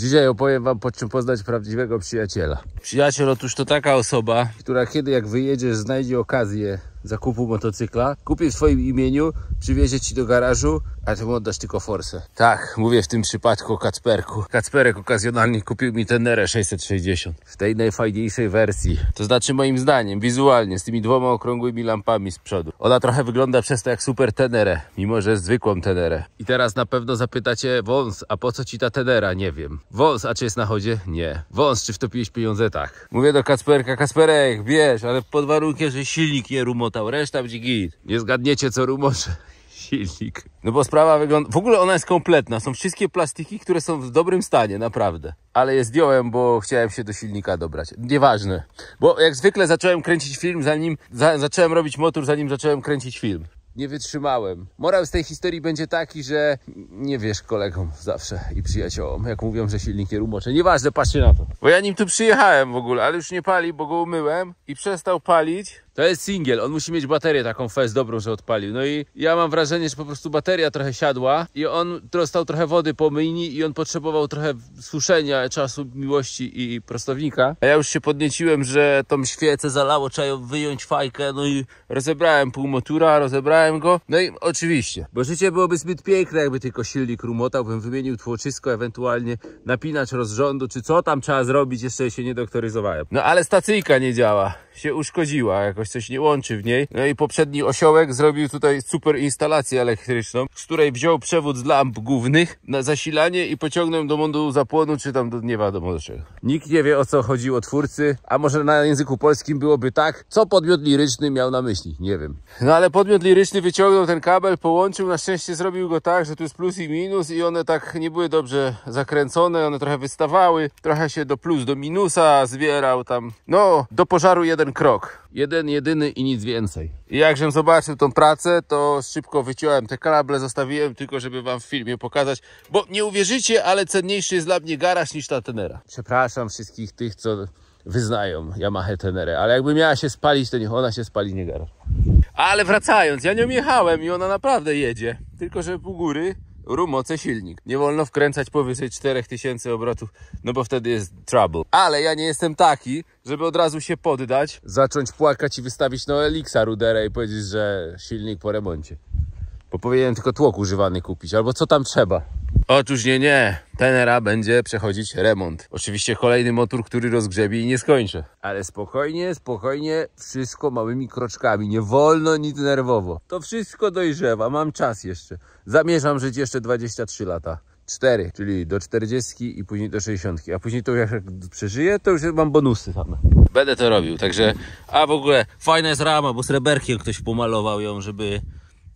Dzisiaj opowiem wam, po czym poznać prawdziwego przyjaciela. Przyjaciel otóż to taka osoba, która kiedy jak wyjedziesz, znajdzie okazję zakupu motocykla, kupi w swoim imieniu, przywiezie ci do garażu, a ty mu oddasz tylko forsę. Tak, mówię w tym przypadku o Kacperku. Kacperek okazjonalnie kupił mi Tenerę 660 w tej najfajniejszej wersji. To znaczy moim zdaniem, wizualnie, z tymi dwoma okrągłymi lampami z przodu. Ona trochę wygląda przez to jak super Tenerę, mimo że jest zwykłą Tenerę. I teraz na pewno zapytacie, wąs, a po co ci ta Tenera? Nie wiem. Wąs, a czy jest na chodzie? Nie. Wąs, czy wtopiłeś pieniądze? Tak. Mówię do Kacperka, Kacperek, wiesz, ale pod warunkiem, że silnik nie rumotał, reszta będzie git. Nie zgadniecie, co rumocze silnik. No bo sprawa wygląda... W ogóle ona jest kompletna. Są wszystkie plastiki, które są w dobrym stanie, naprawdę. Ale je zdjąłem, bo chciałem się do silnika dobrać. Nieważne. Bo jak zwykle zacząłem kręcić film, zanim... Za, zacząłem robić motor, zanim zacząłem kręcić film. Nie wytrzymałem. Morał z tej historii będzie taki, że nie wiesz kolegom zawsze i przyjaciołom, jak mówią, że silnik nie rumocze. Nieważne, patrzcie na to. Bo ja nim tu przyjechałem w ogóle, ale już nie pali, bo go umyłem i przestał palić. To jest singiel, on musi mieć baterię taką fest dobrą, że odpalił. No i ja mam wrażenie, że po prostu bateria trochę siadła i on dostał trochę wody po myjni i on potrzebował trochę suszenia, czasu, miłości i prostownika. A ja już się podnieciłem, że tą świecę zalało, trzeba ją wyjąć fajkę, no i rozebrałem pół motura, rozebrałem go. No i oczywiście, bo życie byłoby zbyt piękne, jakby tylko silnik rumotał, bym wymienił tłoczysko, ewentualnie napinacz rozrządu, czy co tam trzeba zrobić, jeszcze się nie doktoryzowałem. No ale stacyjka nie działa, się uszkodziła jakoś coś nie łączy w niej. No i poprzedni osiołek zrobił tutaj super instalację elektryczną, z której wziął przewód z lamp głównych na zasilanie i pociągnął do modułu zapłonu, czy tam do nie wiadomo do. Nikt nie wie o co chodziło twórcy, a może na języku polskim byłoby tak, co podmiot liryczny miał na myśli, nie wiem. No ale podmiot liryczny wyciągnął ten kabel, połączył, na szczęście zrobił go tak, że tu jest plus i minus i one tak nie były dobrze zakręcone, one trochę wystawały, trochę się do plus, do minusa zbierał tam. No, do pożaru jeden krok. Jeden, jedyny i nic więcej. I jakżem zobaczył tą pracę, to szybko wyciąłem te kable, zostawiłem tylko, żeby wam w filmie pokazać, bo nie uwierzycie, ale cenniejszy jest dla mnie garaż niż ta Tenera. Przepraszam wszystkich tych, co wyznają Yamaha Tenerę, ale jakby miała się spalić, to niech ona się spali, nie garaż. Ale wracając, ja nią jechałem i ona naprawdę jedzie, tylko że u góry rumoce silnik. Nie wolno wkręcać powyżej 4000 obrotów, no bo wtedy jest trouble. Ale ja nie jestem taki, żeby od razu się poddać, zacząć płakać i wystawić no Elixa Rudera i powiedzieć, że silnik po remoncie. Bo powinienem tylko tłok używany kupić, albo co tam trzeba. Otóż nie, nie. Tenera będzie przechodzić remont. Oczywiście kolejny motor, który rozgrzebie i nie skończę. Ale spokojnie, spokojnie, wszystko małymi kroczkami. Nie wolno nic nerwowo. To wszystko dojrzewa, mam czas jeszcze. Zamierzam żyć jeszcze 23 lata. 4, czyli do 40 i później do 60. A później to jak przeżyję, to już mam bonusy same. Będę to robił, także... A w ogóle fajna jest rama, bo sreberkiem ktoś pomalował ją, żeby...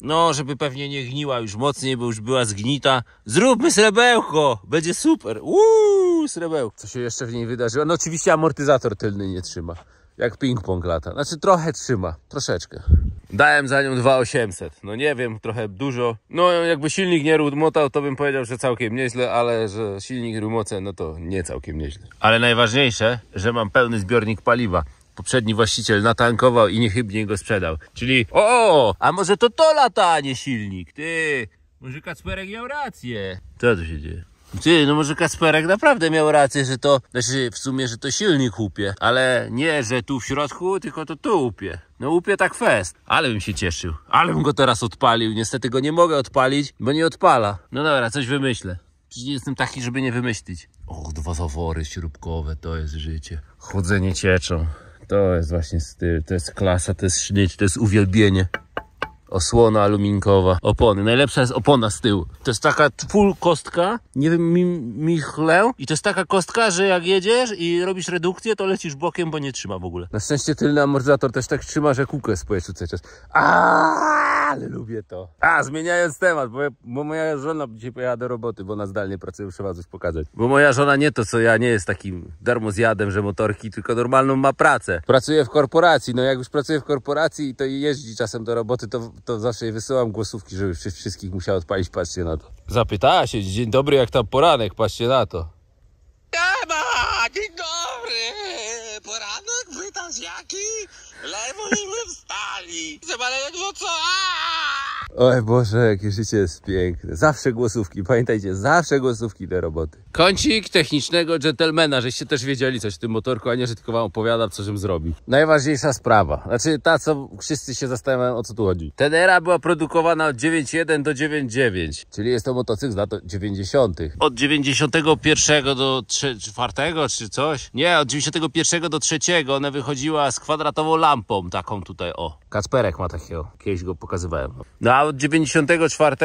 No, żeby pewnie nie gniła już mocniej, bo już była zgnita. Zróbmy srebełko! Będzie super! Uuu, srebełko. Co się jeszcze w niej wydarzyło? No oczywiście amortyzator tylny nie trzyma. Jak ping-pong lata. Znaczy trochę trzyma. Troszeczkę. Dałem za nią 2800. No nie wiem, trochę dużo. No jakby silnik nie rumotał, to bym powiedział, że całkiem nieźle, ale że silnik rumoce, no to nie całkiem nieźle. Ale najważniejsze, że mam pełny zbiornik paliwa poprzedni właściciel natankował i niechybnie go sprzedał. Czyli, o, a może to to lata, a nie silnik, ty. Może Kacperek miał rację. Co tu się dzieje? Ty, no może Kasperek naprawdę miał rację, że to, znaczy w sumie, że to silnik łupie, ale nie, że tu w środku, tylko to tu łupie. No łupie tak fest. Ale bym się cieszył. Ale bym go teraz odpalił. Niestety go nie mogę odpalić, bo nie odpala. No dobra, coś wymyślę. Przecież jestem taki, żeby nie wymyślić. O, dwa zawory śrubkowe, to jest życie. Chłodzenie cieczą. To jest właśnie styl, to jest klasa, to jest sznyt, to jest uwielbienie. Osłona aluminkowa, opony. Najlepsza jest opona z tyłu. To jest taka full kostka, nie wiem, mi, michlę. I to jest taka kostka, że jak jedziesz i robisz redukcję, to lecisz bokiem, bo nie trzyma w ogóle. Na szczęście tylny amortyzator też tak trzyma, że kółko jest powietrzu cały czas. Aaaa, ale lubię to. A, zmieniając temat, bo, bo moja żona dzisiaj pojechała do roboty, bo ona zdalnie pracuje, muszę wam coś pokazać. Bo moja żona nie to, co ja, nie jest takim darmozjadem, że motorki, tylko normalną ma pracę. Pracuje w korporacji, no jak już pracuje w korporacji i to jeździ czasem do roboty, to, to zawsze jej wysyłam głosówki, żeby wszy- wszystkich musiała odpalić, patrzcie na to. Zapytała się, dzień dobry, jak tam poranek, patrzcie na to. Siema, dzień dobry! Poranek pytasz jaki? Lewo i my wstali! Chyba ledwo co? Aaa! Oj Boże, jakie życie jest piękne. Zawsze głosówki, pamiętajcie, zawsze głosówki do roboty. Kącik technicznego dżentelmena, żeście też wiedzieli coś w tym motorku, a nie, że tylko wam opowiadam, co żem zrobił. Najważniejsza sprawa, znaczy ta, co wszyscy się zastanawiają, o co tu chodzi. Tenera była produkowana od 9.1 do 9.9, czyli jest to motocykl z lat 90. Od 91 do 4 czy coś? Nie, od 91 do 3 ona wychodziła z kwadratową lampą, taką tutaj, o. Kacperek ma takiego, kiedyś go pokazywałem. No a od 94,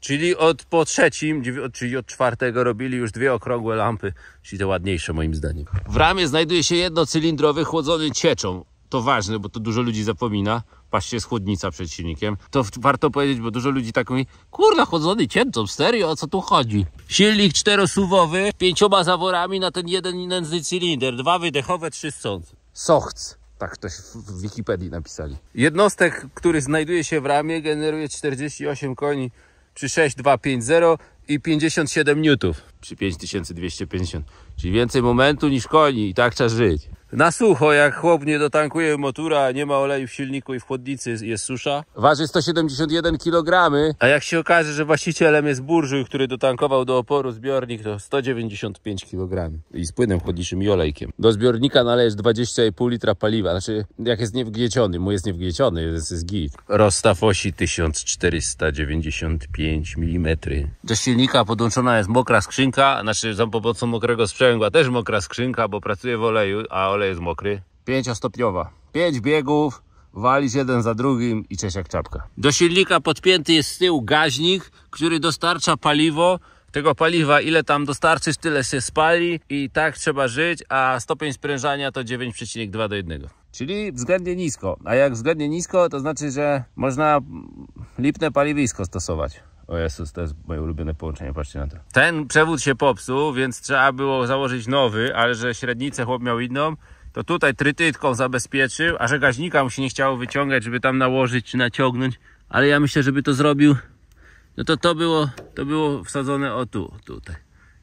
czyli od po trzecim, czyli od czwartego robili już dwie okrągłe lampy, czyli te ładniejsze moim zdaniem. W ramie znajduje się jednocylindrowy chłodzony cieczą. To ważne, bo to dużo ludzi zapomina. Patrzcie, jest chłodnica przed silnikiem. To warto powiedzieć, bo dużo ludzi tak mówi, kurwa, chłodzony cięcą, serio, o co tu chodzi? Silnik czterosuwowy, pięcioma zaworami na ten jeden nędzny cylinder, dwa wydechowe, trzy ssące. Sochc. Tak ktoś w Wikipedii napisali. Jednostek, który znajduje się w ramie, generuje 48 koni przy 6250 i 57 newtów przy 5250. Czyli więcej momentu niż koni i tak trzeba żyć. Na sucho, jak chłop nie dotankuje motora, nie ma oleju w silniku i w chłodnicy jest, susza. Waży 171 kg, a jak się okaże, że właścicielem jest burżuj, który dotankował do oporu zbiornik, to 195 kg. I z płynem chłodniczym i olejkiem. Do zbiornika nalejesz 20,5 litra paliwa. Znaczy, jak jest niewgnieciony, mu jest niewgnieciony, jest, jest git. Rozstaw osi 1495 mm. Do silnika podłączona jest mokra skrzynka, znaczy za pomocą mokrego sprzęgła też mokra skrzynka, bo pracuje w oleju, a olej jest mokry. Pięciostopniowa. Pięć biegów, walisz jeden za drugim i cześć jak czapka. Do silnika podpięty jest z tyłu gaźnik, który dostarcza paliwo. Tego paliwa, ile tam dostarczysz, tyle się spali i tak trzeba żyć, a stopień sprężania to 9,2 do 1. Czyli względnie nisko. A jak względnie nisko, to znaczy, że można lipne paliwisko stosować. O Jezus, to jest moje ulubione połączenie, patrzcie na to. Ten przewód się popsuł, więc trzeba było założyć nowy, ale że średnicę chłop miał inną, to tutaj trytytką zabezpieczył, a że gaźnika mu się nie chciało wyciągać, żeby tam nałożyć czy naciągnąć, ale ja myślę, żeby to zrobił, no to to było, to było wsadzone o tu, tutaj.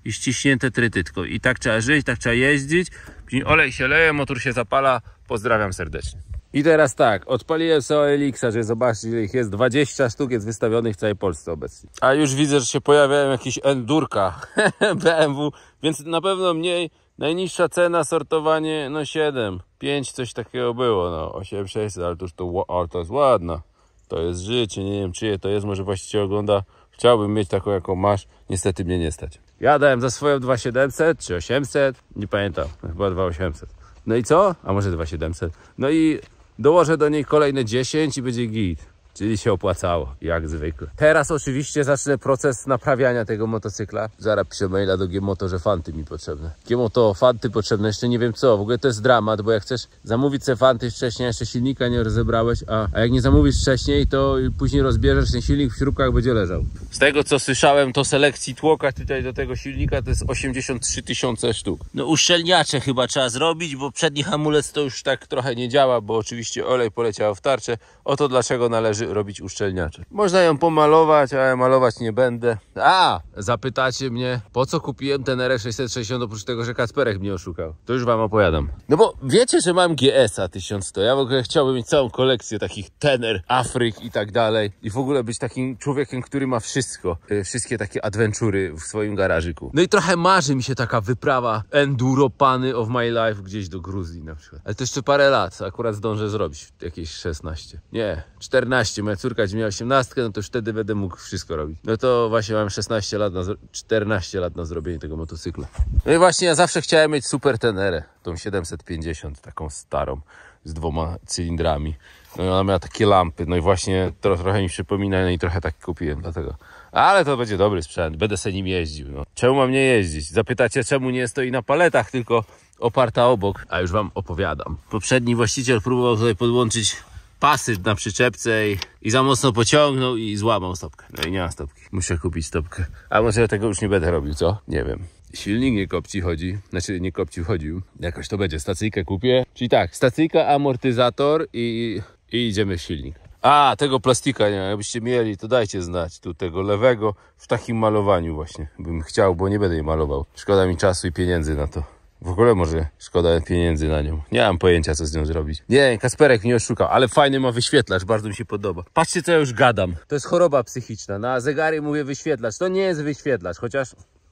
I ściśnięte trytytką. I tak trzeba żyć, tak trzeba jeździć. Później olej się leje, motor się zapala. Pozdrawiam serdecznie. I teraz tak, odpaliłem sobie OLX-a, że zobaczcie ile ich jest. 20 sztuk jest wystawionych w całej Polsce obecnie. A już widzę, że się pojawiają jakieś endurka BMW, więc na pewno mniej. Najniższa cena, sortowanie, no 7, 5, coś takiego było, no 8600, ale to już to, ale to jest ładna. To jest życie, nie wiem czyje to jest, może właściciel ogląda. Chciałbym mieć taką, jaką masz, niestety mnie nie stać. Ja dałem za swoją 2700 czy 800, nie pamiętam, chyba 2800. No i co? A może 2700. No i dołożę do niej kolejne 10 i będzie git. Czyli się opłacało, jak zwykle. Teraz oczywiście zacznę proces naprawiania tego motocykla. Zaraz piszę maila do Gmoto, że fanty mi potrzebne. Gmoto, fanty potrzebne, jeszcze nie wiem co. W ogóle to jest dramat, bo jak chcesz zamówić te fanty wcześniej, jeszcze silnika nie rozebrałeś, a, a jak nie zamówisz wcześniej, to później rozbierzesz ten silnik w śrubkach będzie leżał. Z tego co słyszałem, to selekcji tłoka tutaj do tego silnika to jest 83 tysiące sztuk. No uszczelniacze chyba trzeba zrobić, bo przedni hamulec to już tak trochę nie działa, bo oczywiście olej poleciał w tarczę. Oto dlaczego należy robić uszczelniacze. Można ją pomalować, a ja malować nie będę. A, zapytacie mnie, po co kupiłem ten RS660 oprócz tego, że Kasperek mnie oszukał. To już wam opowiadam. No bo wiecie, że mam GS-a 1100. Ja w ogóle chciałbym mieć całą kolekcję takich Tener, Afryk i tak dalej. I w ogóle być takim człowiekiem, który ma wszystko. Y, Wszystkie takie adventury w swoim garażyku. No i trochę marzy mi się taka wyprawa enduro pany of my life gdzieś do Gruzji na przykład. Ale to jeszcze parę lat. Akurat zdążę zrobić. Jakieś 16. Nie, 14. Moja córka będzie miała 18, no to już wtedy będę mógł wszystko robić. No to właśnie mam 16 lat na, zro- 14 lat na zrobienie tego motocykla. No i właśnie ja zawsze chciałem mieć super tenerę. Tą 750, taką starą. Z dwoma cylindrami. No i ona miała takie lampy. No i właśnie to trochę mi przypomina no i trochę tak kupiłem dlatego. Ale to będzie dobry sprzęt. Będę se nim jeździł. No. Czemu mam nie jeździć? Zapytacie, czemu nie stoi na paletach, tylko oparta obok. A już wam opowiadam. Poprzedni właściciel próbował tutaj podłączyć pasy na przyczepce i, i za mocno pociągnął i złamał stopkę. No i nie ma stopki. Muszę kupić stopkę. A może ja tego już nie będę robił, co? Nie wiem. Silnik nie kopci chodzi, znaczy nie kopci chodził. Jakoś to będzie. Stacyjkę kupię. Czyli tak, stacyjka, amortyzator i, i idziemy w silnik. A, tego plastika nie, jakbyście mieli, to dajcie znać. Tu tego lewego w takim malowaniu właśnie bym chciał, bo nie będę jej malował. Szkoda mi czasu i pieniędzy na to. W ogóle może szkoda pieniędzy na nią. Nie mam pojęcia, co z nią zrobić. Nie, Kasperek mnie oszukał, ale fajny ma wyświetlacz, bardzo mi się podoba. Patrzcie, co ja już gadam. To jest choroba psychiczna. Na zegary mówię wyświetlacz. To nie jest wyświetlacz, chociaż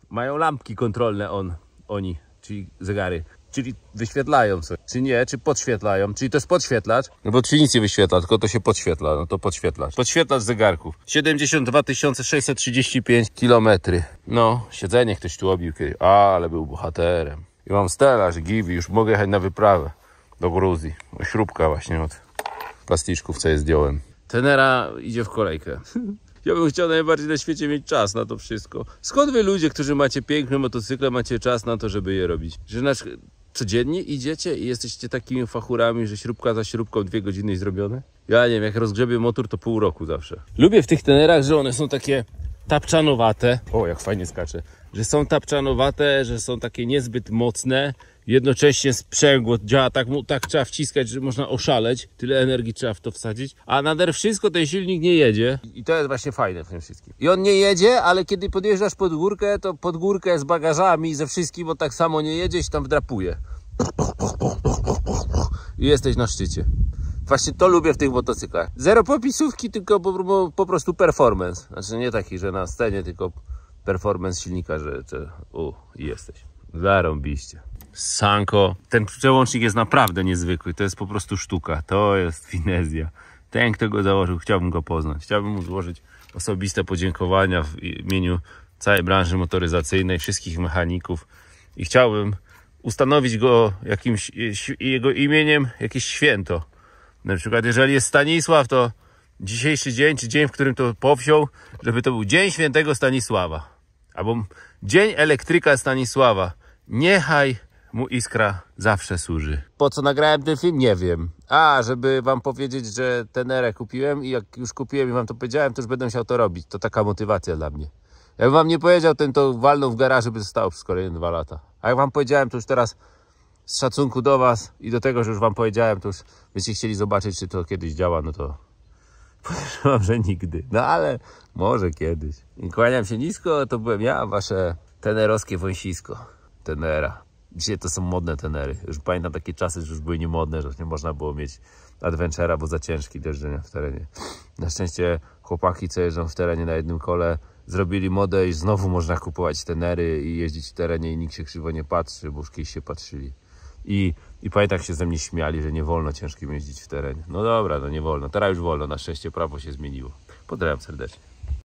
mają lampki kontrolne on, oni, czyli zegary. Czyli wyświetlają coś, czy nie, czy podświetlają, czyli to jest podświetlacz. No bo czy nic nie wyświetla, tylko to się podświetla, no to podświetlacz. Podświetlacz zegarków. 72 635 kilometry. No, siedzenie ktoś tu obił kiedyś, A, ale był bohaterem. I mam stelaż, giwi, już mogę jechać na wyprawę do Gruzji. Śrubka właśnie od plasticzków, co je zdjąłem. Tenera idzie w kolejkę. Ja bym chciał najbardziej na świecie mieć czas na to wszystko. Skąd wy ludzie, którzy macie piękne motocykle, macie czas na to, żeby je robić? Że nasz codziennie idziecie i jesteście takimi fachurami, że śrubka za śrubką dwie godziny i zrobione? Ja nie wiem, jak rozgrzebię motor, to pół roku zawsze. Lubię w tych tenerach, że one są takie tapczanowate. O, jak fajnie skacze. Że są tapczanowate, że są takie niezbyt mocne. Jednocześnie sprzęgło działa tak, tak trzeba wciskać, że można oszaleć. Tyle energii trzeba w to wsadzić. A nader wszystko ten silnik nie jedzie. I to jest właśnie fajne w tym wszystkim. I on nie jedzie, ale kiedy podjeżdżasz pod górkę, to pod górkę z bagażami, ze wszystkim, on tak samo nie jedzie się tam wdrapuje. I jesteś na szczycie. Właśnie to lubię w tych motocyklach. Zero popisówki, tylko po, po, po prostu performance. Znaczy nie taki, że na scenie, tylko performance silnika, że to, u, jesteś. Zarąbiście. Sanko. Ten przełącznik jest naprawdę niezwykły. To jest po prostu sztuka. To jest finezja. Ten, kto go założył, chciałbym go poznać. Chciałbym mu złożyć osobiste podziękowania w imieniu całej branży motoryzacyjnej, wszystkich mechaników i chciałbym ustanowić go jakimś, jego imieniem jakieś święto. Na przykład, jeżeli jest Stanisław, to dzisiejszy dzień, czy dzień, w którym to powsiął, żeby to był Dzień Świętego Stanisława. Albo Dzień Elektryka Stanisława. Niechaj mu iskra zawsze służy. Po co nagrałem ten film? Nie wiem. A, żeby wam powiedzieć, że tenerę kupiłem i jak już kupiłem i wam to powiedziałem, to już będę musiał to robić. To taka motywacja dla mnie. Jakbym wam nie powiedział, ten to walnął w garażu, by zostało przez kolejne dwa lata. A jak wam powiedziałem, to już teraz z szacunku do was i do tego, że już wam powiedziałem, to już byście chcieli zobaczyć, czy to kiedyś działa, no to podejrzewam, że nigdy. No ale może kiedyś. I kłaniam się nisko, to byłem ja, wasze tenerowskie wąsisko. Tenera. Dzisiaj to są modne tenery. Już pamiętam takie czasy, że już były niemodne, że już nie można było mieć Adventures, bo za ciężki do jeżdżenia w terenie. Na szczęście chłopaki, co jeżdżą w terenie na jednym kole, zrobili modę i znowu można kupować tenery i jeździć w terenie i nikt się krzywo nie patrzy, bo już kiedyś się patrzyli. I, I pamiętam, się ze mnie śmiali, że nie wolno ciężkim jeździć w terenie. No dobra, no nie wolno. Teraz już wolno. Na szczęście prawo się zmieniło. Pozdrawiam serdecznie.